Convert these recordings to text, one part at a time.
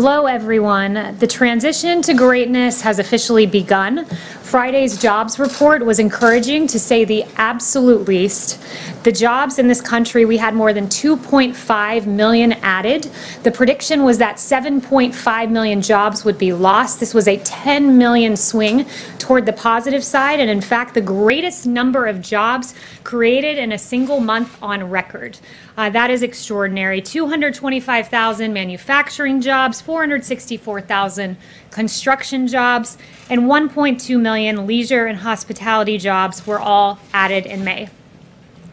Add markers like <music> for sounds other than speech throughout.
Hello, everyone. The transition to greatness has officially begun. Friday's jobs report was encouraging to say the absolute least. The jobs in this country, we had more than 2.5 million added. The prediction was that 7.5 million jobs would be lost. This was a 10 million swing toward the positive side, and in fact, the greatest number of jobs created in a single month on record. Uh, that is extraordinary. 225,000 manufacturing jobs, 464,000 construction jobs, and 1.2 million leisure and hospitality jobs were all added in May.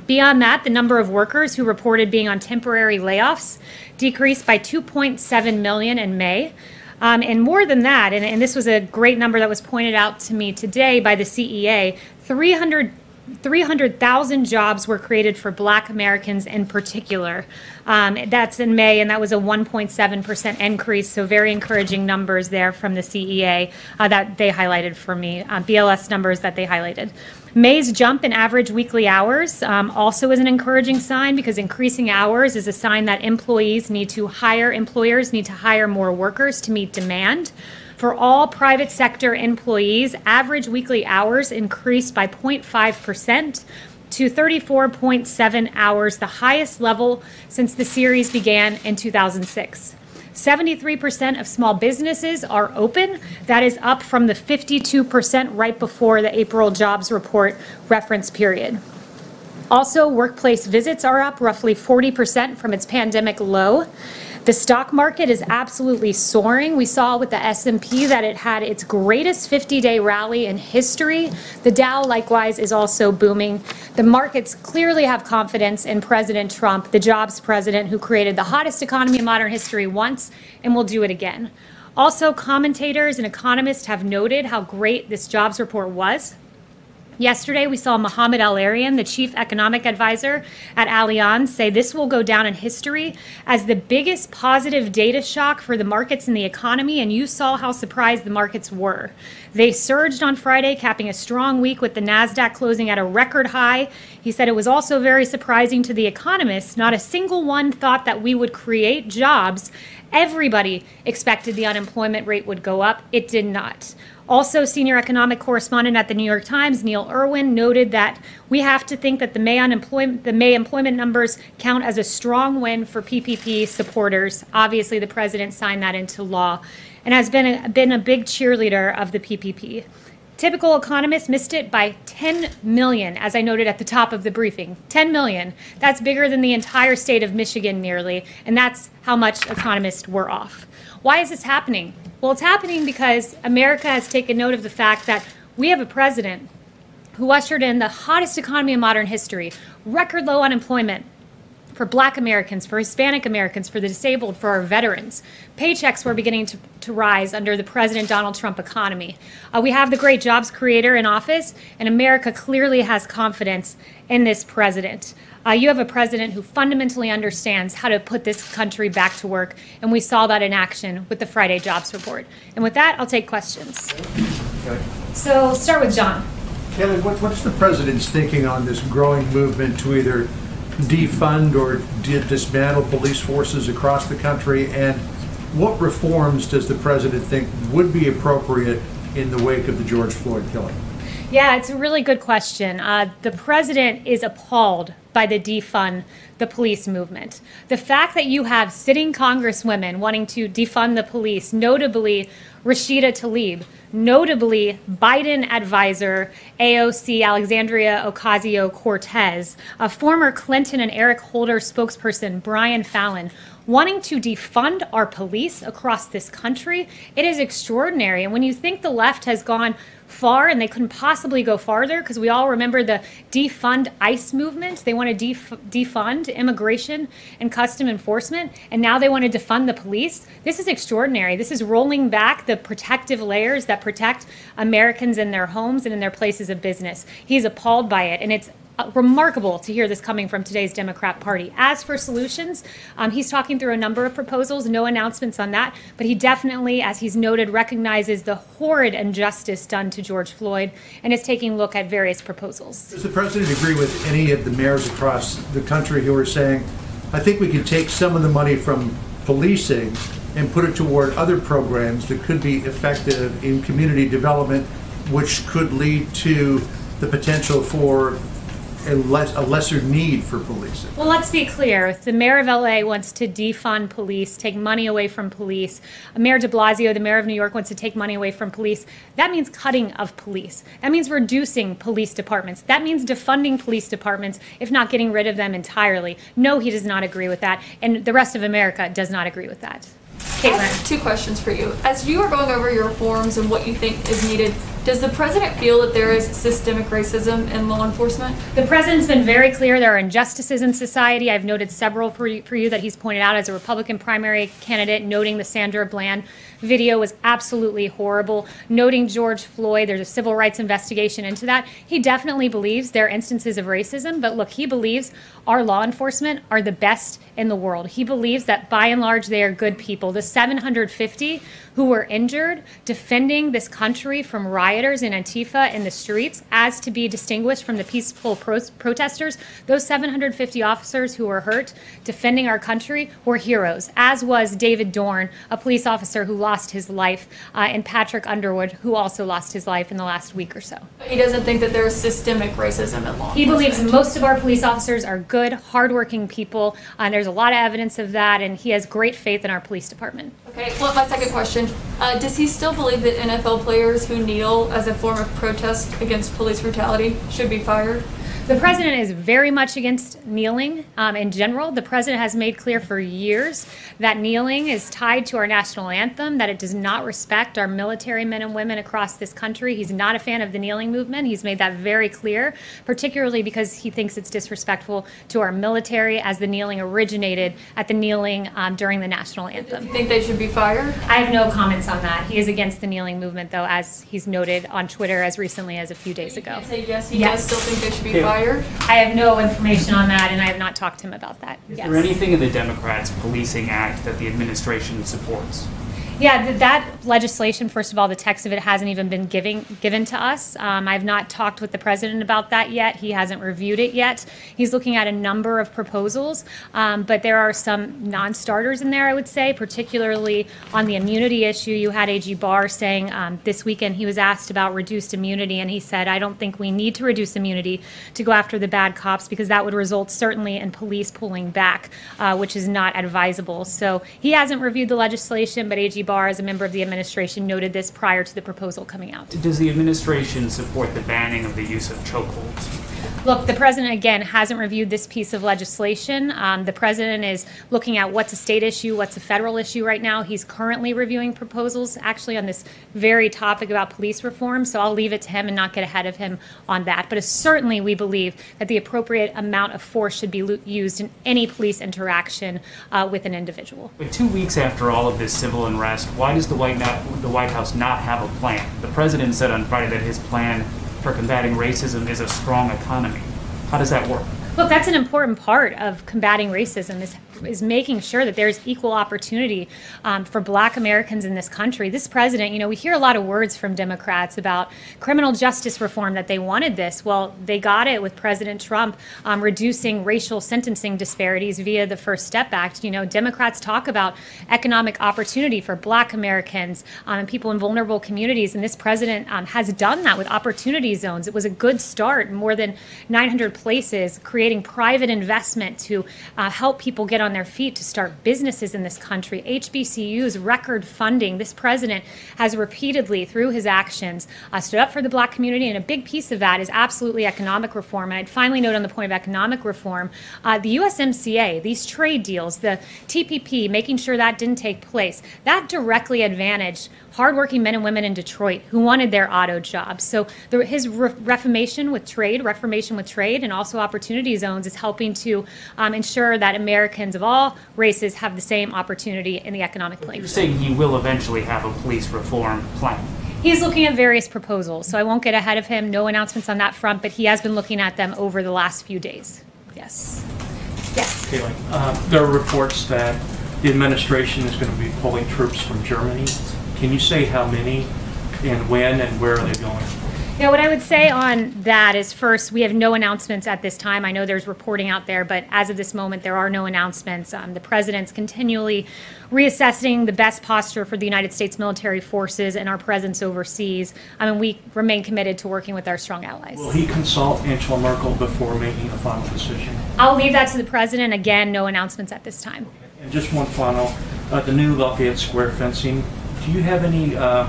Beyond that, the number of workers who reported being on temporary layoffs decreased by 2.7 million in May. Um, and more than that, and, and this was a great number that was pointed out to me today by the CEA, 300 300,000 jobs were created for black Americans in particular. Um, that's in May, and that was a 1.7% increase, so very encouraging numbers there from the CEA uh, that they highlighted for me, uh, BLS numbers that they highlighted. May's jump in average weekly hours um, also is an encouraging sign because increasing hours is a sign that employees need to hire, employers need to hire more workers to meet demand. For all private sector employees, average weekly hours increased by 0.5% to 34.7 hours, the highest level since the series began in 2006. 73% of small businesses are open. That is up from the 52% right before the April jobs report reference period. Also, workplace visits are up roughly 40% from its pandemic low. The stock market is absolutely soaring. We saw with the S&P that it had its greatest 50-day rally in history. The Dow likewise is also booming. The markets clearly have confidence in President Trump, the jobs president who created the hottest economy in modern history once and will do it again. Also, commentators and economists have noted how great this jobs report was. Yesterday, we saw Mohamed El-Erian, the chief economic advisor at Allianz, say this will go down in history as the biggest positive data shock for the markets and the economy, and you saw how surprised the markets were. They surged on Friday, capping a strong week with the NASDAQ closing at a record high. He said it was also very surprising to the economists. Not a single one thought that we would create jobs. Everybody expected the unemployment rate would go up. It did not. Also, senior economic correspondent at the New York Times, Neil Irwin, noted that we have to think that the May unemployment the May employment numbers count as a strong win for PPP supporters. Obviously, the president signed that into law and has been a, been a big cheerleader of the PPP. Typical economists missed it by 10 million, as I noted at the top of the briefing. 10 million. That's bigger than the entire state of Michigan, nearly, and that's how much economists were off. Why is this happening? Well, it's happening because America has taken note of the fact that we have a president who ushered in the hottest economy in modern history, record low unemployment for black Americans, for Hispanic Americans, for the disabled, for our veterans. Paychecks were beginning to, to rise under the President Donald Trump economy. Uh, we have the great jobs creator in office, and America clearly has confidence in this president. Uh, you have a president who fundamentally understands how to put this country back to work, and we saw that in action with the Friday jobs report. And with that, I'll take questions. Okay. So start with John. Kayleigh, what, what's the president's thinking on this growing movement to either defund or dismantle police forces across the country? And what reforms does the president think would be appropriate in the wake of the George Floyd killing? Yeah, it's a really good question. Uh, the president is appalled by the defund the police movement. The fact that you have sitting congresswomen wanting to defund the police, notably Rashida Tlaib, notably Biden advisor AOC Alexandria Ocasio Cortez, a former Clinton and Eric Holder spokesperson Brian Fallon, wanting to defund our police across this country, it is extraordinary. And when you think the left has gone far and they couldn't possibly go farther because we all remember the defund ICE movement. They want to def- defund immigration and custom enforcement, and now they want to defund the police. This is extraordinary. This is rolling back the protective layers that protect Americans in their homes and in their places of business. He's appalled by it, and it's uh, remarkable to hear this coming from today's Democrat Party. As for solutions, um, he's talking through a number of proposals, no announcements on that, but he definitely, as he's noted, recognizes the horrid injustice done to George Floyd and is taking a look at various proposals. Does the president agree with any of the mayors across the country who are saying, I think we can take some of the money from policing and put it toward other programs that could be effective in community development, which could lead to the potential for a a lesser need for policing. Well, let's be clear. If the mayor of LA wants to defund police, take money away from police, Mayor de Blasio, the mayor of New York, wants to take money away from police, that means cutting of police. That means reducing police departments. That means defunding police departments, if not getting rid of them entirely. No, he does not agree with that. And the rest of America does not agree with that. I Caitlin. two questions for you. As you are going over your reforms and what you think is needed, does the president feel that there is systemic racism in law enforcement? The president's been very clear there are injustices in society. I've noted several for you, for you that he's pointed out as a Republican primary candidate, noting the Sandra Bland video was absolutely horrible, noting George Floyd. There's a civil rights investigation into that. He definitely believes there are instances of racism, but look, he believes our law enforcement are the best in the world. He believes that by and large they are good people. The 750 who were injured defending this country from rioters and Antifa in the streets, as to be distinguished from the peaceful pro- protesters, those 750 officers who were hurt defending our country were heroes, as was David Dorn, a police officer who lost his life, uh, and Patrick Underwood, who also lost his life in the last week or so. He doesn't think that there is systemic racism in law He believes most of our police officers are good, hardworking people, and there's a lot of evidence of that, and he has great faith in our police department. Okay, well, my second question, uh, does he still believe that NFL players who kneel as a form of protest against police brutality should be fired? The president is very much against kneeling um, in general. The president has made clear for years that kneeling is tied to our national anthem, that it does not respect our military men and women across this country. He's not a fan of the kneeling movement. He's made that very clear, particularly because he thinks it's disrespectful to our military, as the kneeling originated at the kneeling um, during the national Do anthem. you think they should be fired? I have no comments on that. He is against the kneeling movement, though, as he's noted on Twitter as recently as a few days ago. Say yes, he Yes. does still think they should be Okay. Fired? I have no information on that, and I have not talked to him about that. Is Yes. there anything in the Democrats' policing act that the administration supports? Yeah, th- that legislation, first of all, the text of it hasn't even been giving, given to us. Um, I've not talked with the president about that yet. He hasn't reviewed it yet. He's looking at a number of proposals, um, but there are some non-starters in there, I would say, particularly on the immunity issue. You had AG Barr saying um, this weekend he was asked about reduced immunity, and he said, I don't think we need to reduce immunity to go after the bad cops because that would result certainly in police pulling back, uh, which is not advisable. So he hasn't reviewed the legislation, but AG Barr, as a member of the administration, noted this prior to the proposal coming out. Does the administration support the banning of the use of chokeholds? Look, the president, again, hasn't reviewed this piece of legislation. Um, the president is looking at what's a state issue, what's a federal issue right now. He's currently reviewing proposals, actually, on this very topic about police reform. So I'll leave it to him and not get ahead of him on that. But certainly, we believe that the appropriate amount of force should be used in any police interaction uh, with an individual. But two weeks after all of this civil unrest, why does the White, the White House not have a plan? The president said on Friday that his plan for combating racism is a strong economy. How does that work? Look, that's an important part of combating racism is, is making sure that there's equal opportunity um, for black Americans in this country. This president, you know, we hear a lot of words from Democrats about criminal justice reform that they wanted this. Well, they got it with President Trump um, reducing racial sentencing disparities via the First Step Act. You know, Democrats talk about economic opportunity for black Americans um, and people in vulnerable communities, and this president um, has done that with opportunity zones. It was a good start, more than 900 places, creating private investment to uh, help people get on their feet to start businesses in this country. HBCUs, record funding. This president has repeatedly, through his actions, uh, stood up for the black community, and a big piece of that is absolutely economic reform. And I'd finally note on the point of economic reform, uh, the USMCA, these trade deals, the TPP, making sure that didn't take place, that directly advantaged hardworking men and women in Detroit who wanted their auto jobs. So the, his re- reformation with trade, reformation with trade, and also opportunity zones is helping to um, ensure that Americans of all races have the same opportunity in the economic playing You're saying he will eventually have a police reform plan. He's looking at various proposals, so I won't get ahead of him. No announcements on that front, but he has been looking at them over the last few days. Yes. Yes. Caitlin, uh, there are reports that the administration is going to be pulling troops from Germany. Can you say how many And when and where are they going? Yeah, what I would say on that is first, we have no announcements at this time. I know there's reporting out there, but as of this moment, there are no announcements. Um, the president's continually reassessing the best posture for the United States military forces and our presence overseas. I mean, we remain committed to working with our strong allies. Will he consult Angela Merkel before making a final decision? I'll leave that to the president. Again, no announcements at this time. And just one final, uh, the new Lafayette Square fencing, do you have any uh,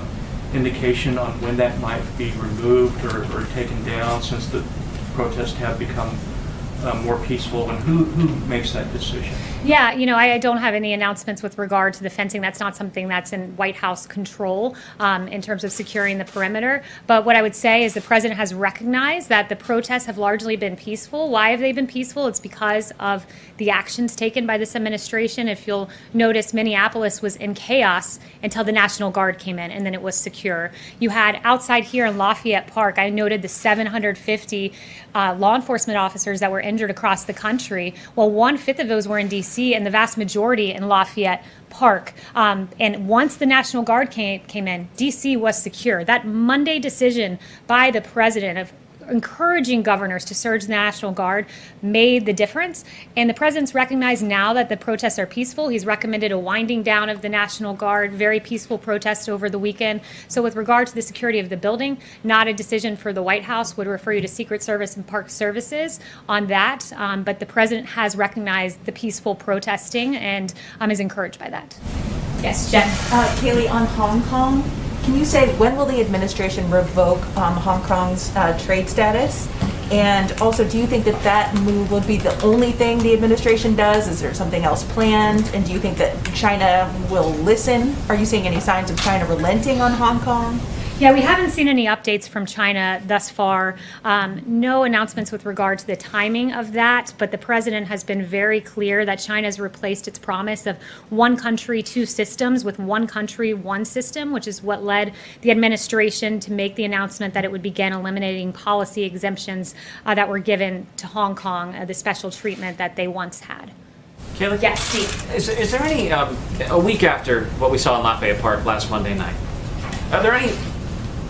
indication on when that might be removed or or taken down since the protests have become uh, more peaceful? And who who makes that decision? Yeah, you know, I, I don't have any announcements with regard to the fencing. That's not something that's in White House control um, in terms of securing the perimeter. But what I would say is the president has recognized that the protests have largely been peaceful. Why have they been peaceful? It's because of the actions taken by this administration. If you'll notice, Minneapolis was in chaos until the National Guard came in, and then it was secure. You had outside here in Lafayette Park, I noted the 750 uh, law enforcement officers that were injured across the country. Well, one fifth of those were in D.C. and the vast majority in Lafayette Park. Um, and once the National Guard came, came in, D.C. was secure. That Monday decision by the president of encouraging governors to surge the National Guard made the difference. And the president's recognized now that the protests are peaceful. He's recommended a winding down of the National Guard, very peaceful protests over the weekend. So, with regard to the security of the building, not a decision for the White House, would refer you to Secret Service and Park Services on that. Um, but the president has recognized the peaceful protesting and um, is encouraged by that. Yes, Jen. Uh, Kayleigh, on Hong Kong, can you say when will the administration revoke um, Hong Kong's uh, trade status? And also, do you think that that move would be the only thing the administration does? Is there something else planned? And do you think that China will listen? Are you seeing any signs of China relenting on Hong Kong? Yeah, we haven't seen any updates from China thus far. Um, no announcements with regard to the timing of that, but the president has been very clear that China has replaced its promise of one country, two systems with one country, one system, which is what led the administration to make the announcement that it would begin eliminating policy exemptions uh, that were given to Hong Kong, uh, the special treatment that they once had. Kayleigh? Yes, Steve. Is, is there any, um, a week after what we saw in Lafayette Park last Monday night, are there any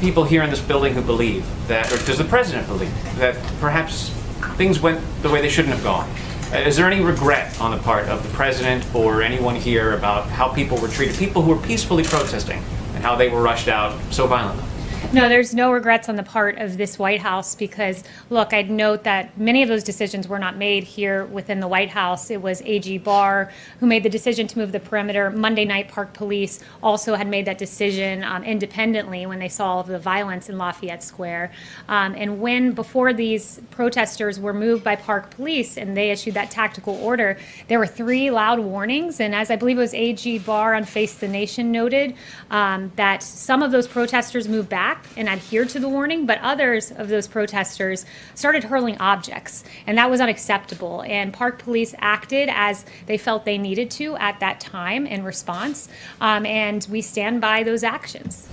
people here in this building who believe that, or does the president believe that perhaps things went the way they shouldn't have gone? Uh, Is there any regret on the part of the president or anyone here about how people were treated, people who were peacefully protesting, and how they were rushed out so violently? No, there's no regrets on the part of this White House because, look, I'd note that many of those decisions were not made here within the White House. It was AG Barr who made the decision to move the perimeter. Monday night, Park Police also had made that decision um, independently when they saw all of the violence in Lafayette Square. Um, and when, before these protesters were moved by Park Police and they issued that tactical order, there were three loud warnings. And as I believe it was AG Barr on Face the Nation noted, um, that some of those protesters moved back and adhered to the warning, but others of those protesters started hurling objects, and that was unacceptable. And Park Police acted as they felt they needed to at that time in response, um, and we stand by those actions.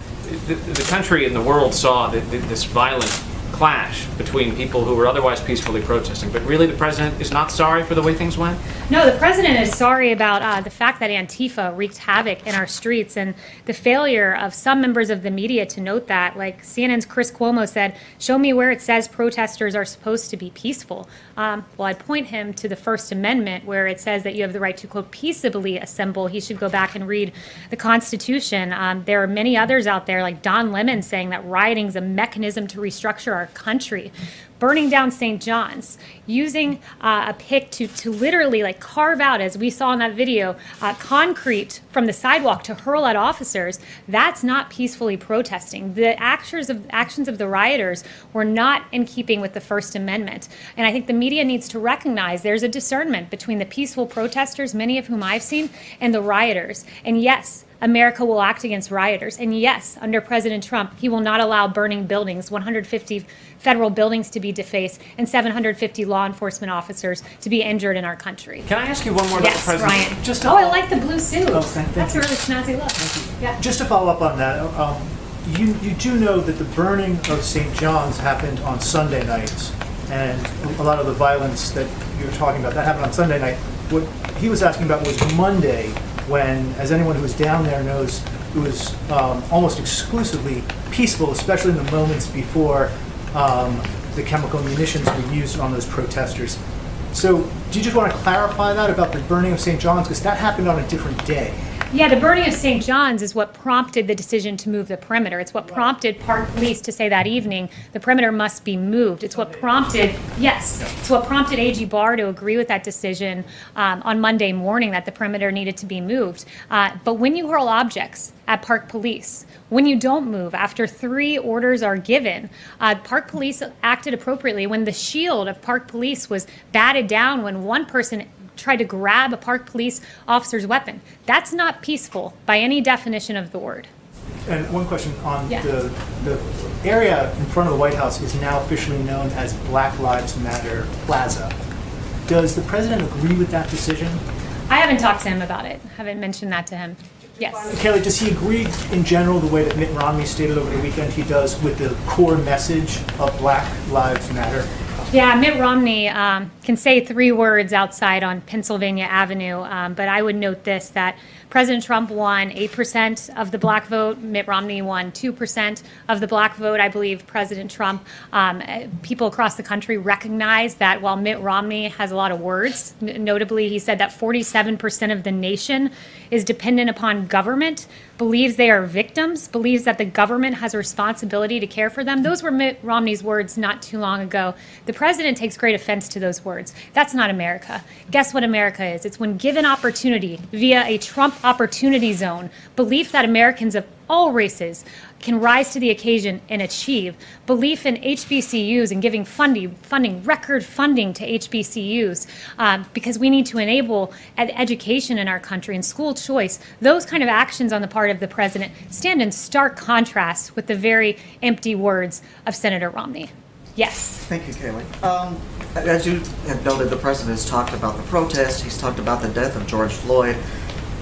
the, the country and the world saw th th this violent clash between people who were otherwise peacefully protesting. But really, the president is not sorry for the way things went? No, the president is sorry about uh, the fact that Antifa wreaked havoc in our streets and the failure of some members of the media to note that. Like CNN's Chris Cuomo said, Show me where it says protesters are supposed to be peaceful. Um, well, I'd point him to the First Amendment where it says that you have the right to, quote, peaceably assemble. He should go back and read the Constitution. Um, there are many others out there, like Don Lemon, saying that rioting is a mechanism to restructure our country burning down St. John's, using uh, a pick to, to literally like carve out, as we saw in that video, uh, concrete from the sidewalk to hurl at officers, that's not peacefully protesting. The actions of, actions of the rioters were not in keeping with the First Amendment. And I think the media needs to recognize there's a discernment between the peaceful protesters, many of whom I've seen, and the rioters. And yes, America will act against rioters. And yes, under President Trump, he will not allow burning buildings, 150 federal buildings to be defaced, and 750 law enforcement officers to be injured in our country. Can I ask you one more about the Yes, president? Ryan. Just oh, I like the blue suit. Oh, thank- thank That's a really snazzy look. Yeah. Just to follow up on that, um, you, you do know that the burning of St. John's happened on Sunday nights, and a lot of the violence that you're talking about, that happened on Sunday night. What he was asking about was Monday, when, as anyone who was down there knows, it was um, almost exclusively peaceful, especially in the moments before um, the chemical munitions were used on those protesters. So, do you just want to clarify that about the burning of St. John's? Because that happened on a different day. Yeah, the burning of St. John's is what prompted the decision to move the perimeter. It's what prompted Park Police to say that evening the perimeter must be moved. It's what prompted, yes, it's what prompted AG Barr to agree with that decision um, on Monday morning that the perimeter needed to be moved. Uh, but when you hurl objects at Park Police, when you don't move after three orders are given, uh, Park Police acted appropriately. When the shield of Park Police was batted down, when one person tried to grab a park police officer's weapon. That's not peaceful by any definition of the word. And one question on Yeah. the, the area in front of the White House is now officially known as Black Lives Matter Plaza. Does the president agree with that decision? I haven't talked to him about it. Haven't mentioned that to him. Yes. Kayleigh, does he agree in general the way that Mitt Romney stated over the weekend he does with the core message of Black Lives Matter? Yeah, Mitt Romney um, can say three words outside on Pennsylvania Avenue, um, but I would note this that President Trump won 8% of the black vote. Mitt Romney won 2% of the black vote. I believe President Trump, um, eh, people across the country recognize that while Mitt Romney has a lot of words, notably, he said that 47% of the nation is dependent upon government, believes they are victims, believes that the government has a responsibility to care for them. Those were Mitt Romney's words not too long ago. The president takes great offense to those words. That's not America. Guess what America is? It's when given opportunity via a Trump opportunity zone, belief that Americans of all races can rise to the occasion and achieve. Belief in HBCUs and giving funding, funding record funding to HBCUs, um, because we need to enable ed- education in our country and school choice. Those kind of actions on the part of the president stand in stark contrast with the very empty words of Senator Romney. Yes. Thank you, Kayleigh. Um, as you have noted, the president has talked about the protest, he's talked about the death of George Floyd,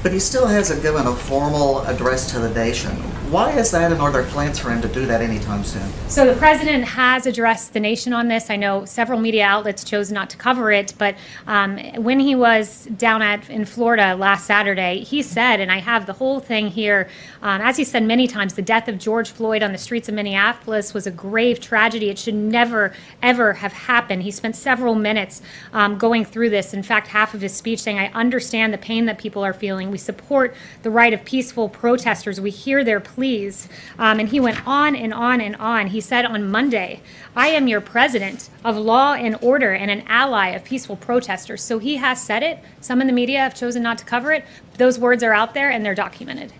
but he still hasn't given a formal address to the nation. Why is that, and are there plans for him to do that anytime soon? So the president has addressed the nation on this. I know several media outlets chose not to cover it, but um, when he was down at in Florida last Saturday, he said, and I have the whole thing here. Um, as he said many times, the death of George Floyd on the streets of Minneapolis was a grave tragedy. It should never, ever have happened. He spent several minutes um, going through this. In fact, half of his speech saying, "I understand the pain that people are feeling. We support the right of peaceful protesters. We hear their pleas." Um, and he went on and on and on. He said on Monday, I am your president of law and order and an ally of peaceful protesters. So he has said it. Some in the media have chosen not to cover it. Those words are out there and they're documented.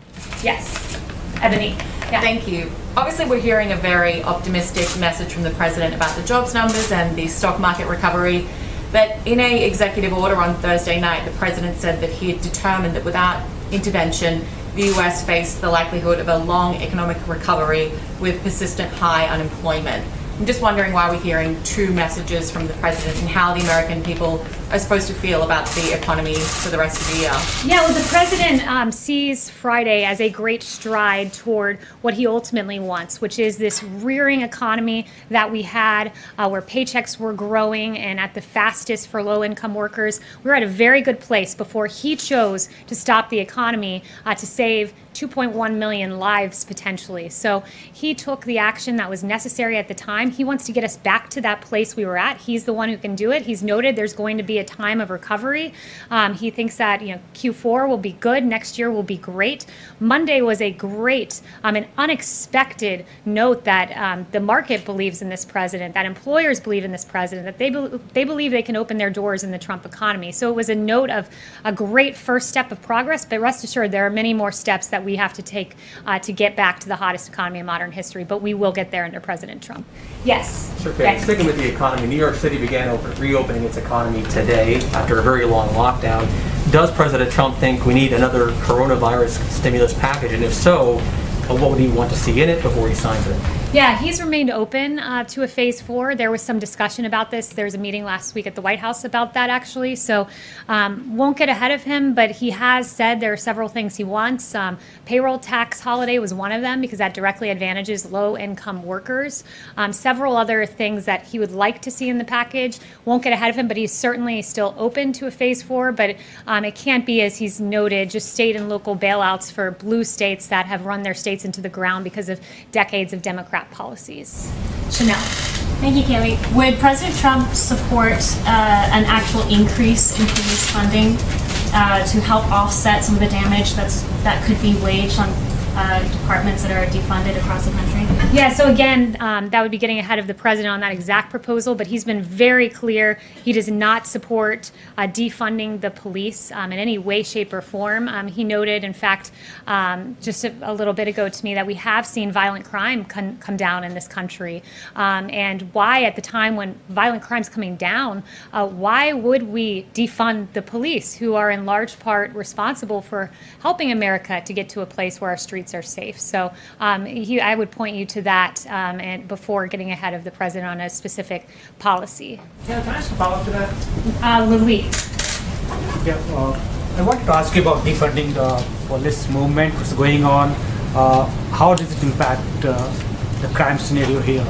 Yes. Ebony. Yeah. Thank you. Obviously, we're hearing a very optimistic message from the president about the jobs numbers and the stock market recovery. But in a executive order on Thursday night, the president said that he had determined that without intervention, the US faced the likelihood of a long economic recovery with persistent high unemployment. I'm just wondering why we're hearing two messages from the president and how the American people are supposed to feel about the economy for the rest of the year. Yeah, well, the president um, sees Friday as a great stride toward what he ultimately wants, which is this rearing economy that we had, uh, where paychecks were growing and at the fastest for low income workers. We were at a very good place before he chose to stop the economy uh, to save 2.1 million lives potentially. So he took the action that was necessary at the time. He wants to get us back to that place we were at. He's the one who can do it. He's noted there's going to be a time of recovery. Um, he thinks that you know Q4 will be good, next year will be great. Monday was a great, um, an unexpected note that um, the market believes in this president, that employers believe in this president, that they be- they believe they can open their doors in the Trump economy. So it was a note of a great first step of progress. But rest assured, there are many more steps that we have to take uh, to get back to the hottest economy in modern history. But we will get there under President Trump. Yes. Sure. Sticking with the economy, New York City began open, reopening its economy today after a very long lockdown. Does President Trump think we need another coronavirus stimulus package? And if so, what would he want to see in it before he signs it? Yeah, he's remained open uh, to a phase four. There was some discussion about this. There was a meeting last week at the White House about that, actually. So, um, won't get ahead of him, but he has said there are several things he wants. Um, payroll tax holiday was one of them because that directly advantages low income workers. Um, several other things that he would like to see in the package. Won't get ahead of him, but he's certainly still open to a phase four. But um, it can't be, as he's noted, just state and local bailouts for blue states that have run their states into the ground because of decades of Democrat policies. Chanel. Thank you, Kayleigh. Would President Trump support uh, an actual increase in police funding uh, to help offset some of the damage that's that could be waged on uh, departments that are defunded across the country? Yeah, so again, um, that would be getting ahead of the president on that exact proposal, but he's been very clear. He does not support uh, defunding the police um, in any way, shape, or form. Um, he noted, in fact, um, just a, a little bit ago to me that we have seen violent crime come, down in this country. Um, and why, at the time when violent crime's coming down, uh, why would we defund the police, who are in large part responsible for helping America to get to a place where our streets are safe? So um, he, I would point you to that um, and before getting ahead of the president on a specific policy. Yeah, can I ask a follow-up to that? Uh, Louis. Yeah, uh, I wanted to ask you about defunding the police movement what's going on. Uh, how does it impact uh, the crime scenario here?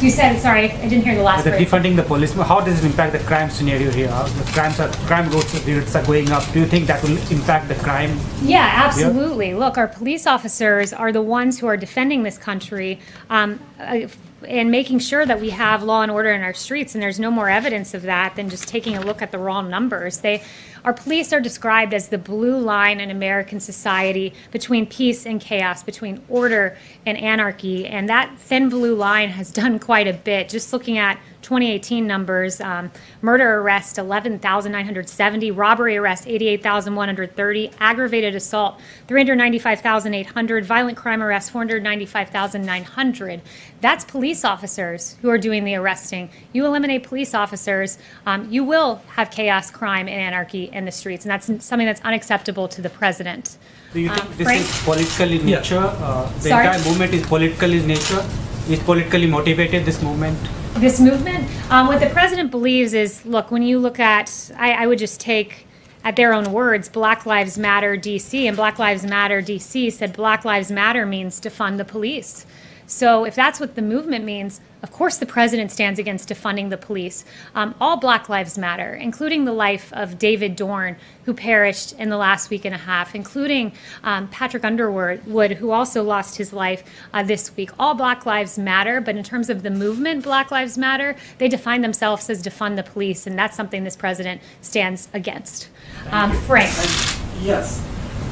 You said, sorry, I didn't hear the last the word. defunding the police, how does it impact the crime scenario here? The crimes are, crime rates are going up. Do you think that will impact the crime? Yeah, absolutely. Look, our police officers are the ones who are defending this country um, uh, and making sure that we have law and order in our streets. And there's no more evidence of that than just taking a look at the raw numbers. They, our police are described as the blue line in American society between peace and chaos, between order and anarchy. And that thin blue line has done <laughs> quite a bit. Just looking at 2018 numbers, um, murder arrest 11,970, robbery arrest 88,130, aggravated assault 395,800, violent crime arrest 495,900. That's police officers who are doing the arresting. You eliminate police officers, um, you will have chaos, crime, and anarchy in the streets, and that's something that's unacceptable to the president. Do you Um, think this Frank? is political in Yeah. nature? Uh, the Sorry? entire movement is political in nature? Is politically motivated, this movement? this movement. Um, what the president believes is, look, when you look at, I, I would just take at their own words, Black Lives Matter DC, and Black Lives Matter DC said Black Lives Matter means defund the police. So if that's what the movement means, of course the president stands against defunding the police. Um, all Black Lives Matter, including the life of David Dorn, who perished in the last week and a half, including um, Patrick Underwood, who also lost his life uh, this week. All Black Lives Matter, but in terms of the movement, Black Lives Matter, they define themselves as defund the police, and that's something this president stands against. Um, Frank. Yes.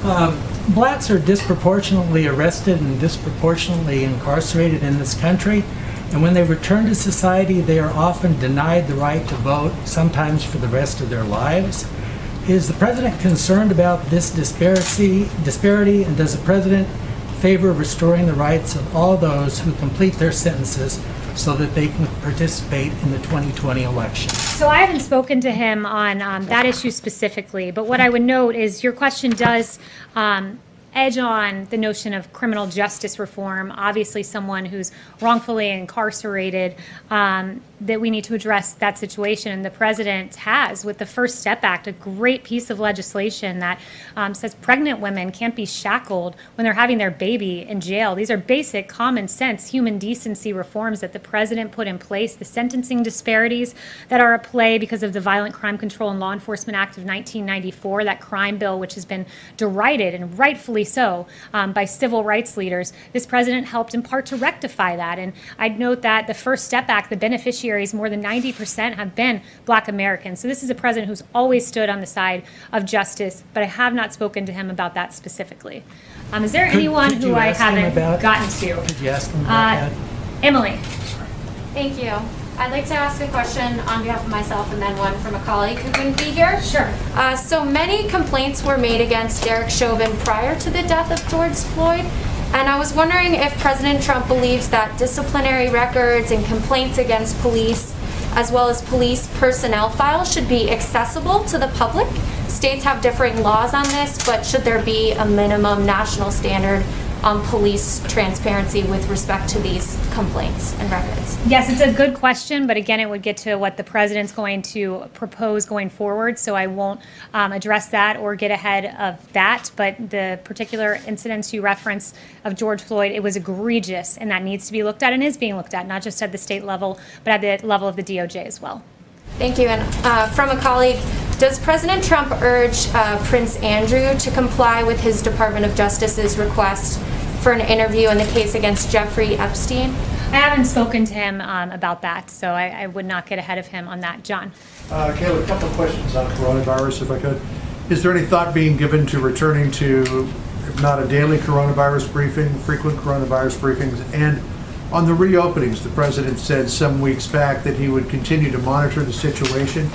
Um, Blacks are disproportionately arrested and disproportionately incarcerated in this country. And when they return to society, they are often denied the right to vote, sometimes for the rest of their lives. Is the president concerned about this disparity, disparity and does the president favor restoring the rights of all those who complete their sentences so that they can participate in the 2020 election? So I haven't spoken to him on um, that issue specifically, but what I would note is your question does um, edge on the notion of criminal justice reform. Obviously, someone who's wrongfully incarcerated, um, that we need to address that situation. And the president has, with the First Step Act, a great piece of legislation that um, says pregnant women can't be shackled when they're having their baby in jail. These are basic, common sense, human decency reforms that the president put in place. The sentencing disparities that are at play because of the Violent Crime Control and Law Enforcement Act of 1994, that crime bill, which has been derided and rightfully so um, by civil rights leaders. This president helped in part to rectify that. And I'd note that the First Step Act, the beneficiaries, more than 90% have been black Americans. So this is a president who's always stood on the side of justice, but I have not spoken to him about that specifically. Um, is there Could- anyone could who I haven't about- gotten to? Could you ask him about Uh, that? Emily. Thank you. I'd like to ask a question on behalf of myself and then one from a colleague who couldn't be here. Sure. Uh, so many complaints were made against Derek Chauvin prior to the death of George Floyd. And I was wondering if President Trump believes that disciplinary records and complaints against police, as well as police personnel files, should be accessible to the public. States have differing laws on this, but should there be a minimum national standard on police transparency with respect to these complaints and records? Yes, it's a good question, but again, it would get to what the president's going to propose going forward, so I won't um, address that or get ahead of that. But the particular incidents you reference of George Floyd, it was egregious, and that needs to be looked at and is being looked at, not just at the state level, but at the level of the DOJ as well. Thank you. And uh, from a colleague, does President Trump urge uh, Prince Andrew to comply with his Department of Justice's request for an interview in the case against Jeffrey Epstein? I haven't spoken to him um, about that, so I, I would not get ahead of him on that. John? Uh, Kayla, a couple of questions on coronavirus, if I could. Is there any thought being given to returning to, if not a daily coronavirus briefing, frequent coronavirus briefings? And on the reopenings, the president said some weeks back that he would continue to monitor the situation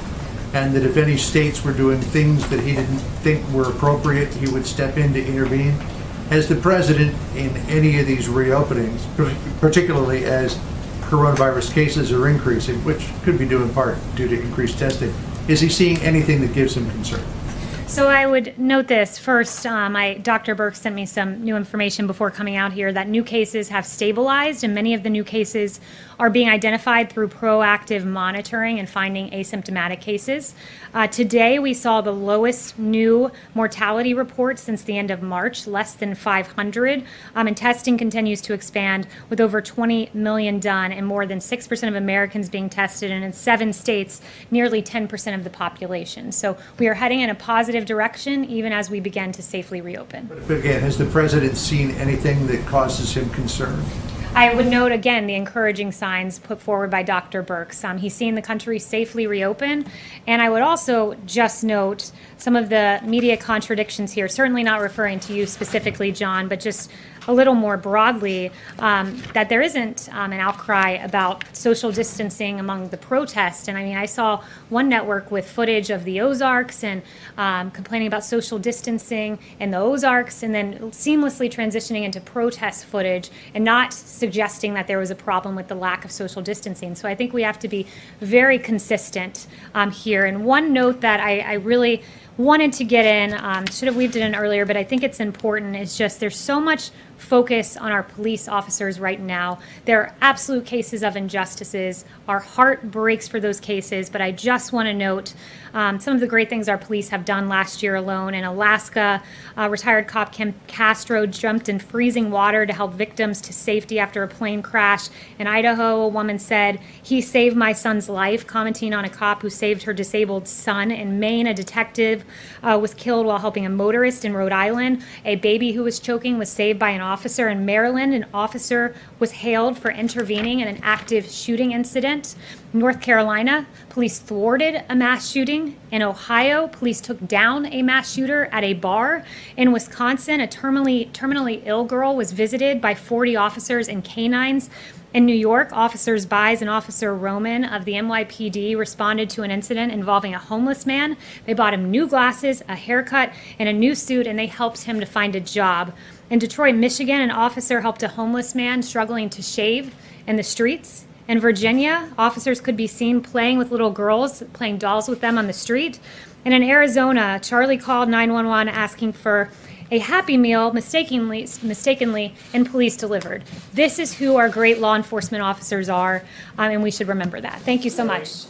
and that if any states were doing things that he didn't think were appropriate, he would step in to intervene. Has the president, in any of these reopenings, particularly as coronavirus cases are increasing, which could be due in part due to increased testing, is he seeing anything that gives him concern? So I would note this first. Um, I, Dr. Birx sent me some new information before coming out here that new cases have stabilized, and many of the new cases are being identified through proactive monitoring and finding asymptomatic cases. Uh, today, we saw the lowest new mortality report since the end of March, less than 500, um, and testing continues to expand with over 20 million done and more than 6% of Americans being tested, and in seven states, nearly 10% of the population. So we are heading in a positive direction even as we begin to safely reopen. But again, has the president seen anything that causes him concern? I would note again the encouraging signs put forward by Dr. Birx. Um, he's seen the country safely reopen. And I would also just note some of the media contradictions here, certainly not referring to you specifically, John, but just a little more broadly um, that there isn't um, an outcry about social distancing among the protests. And I mean, I saw one network with footage of the Ozarks and um, complaining about social distancing in the Ozarks and then seamlessly transitioning into protest footage and not suggesting that there was a problem with the lack of social distancing. So I think we have to be very consistent um, here. And one note that I, I really wanted to get in, um, should have weaved it in earlier, but I think it's important, is just there's so much focus on our police officers right now. There are absolute cases of injustices. Our heart breaks for those cases, but I just want to note um, some of the great things our police have done last year alone. In Alaska, uh, retired cop Kim Castro jumped in freezing water to help victims to safety after a plane crash. In Idaho, a woman said, He saved my son's life, commenting on a cop who saved her disabled son. In Maine, a detective uh, was killed while helping a motorist in Rhode Island. A baby who was choking was saved by an officer in Maryland. An officer was hailed for intervening in an active shooting incident. North Carolina, police thwarted a mass shooting. In Ohio, police took down a mass shooter at a bar. In Wisconsin, a terminally, terminally ill girl was visited by 40 officers and canines. In New York, Officers Buys and Officer Roman of the NYPD responded to an incident involving a homeless man. They bought him new glasses, a haircut, and a new suit, and they helped him to find a job. In Detroit, Michigan, an officer helped a homeless man struggling to shave in the streets. In Virginia, officers could be seen playing with little girls, playing dolls with them on the street. And in Arizona, Charlie called 911 asking for a Happy Meal mistakenly, mistakenly and police delivered. This is who our great law enforcement officers are, um, and we should remember that. Thank you so much.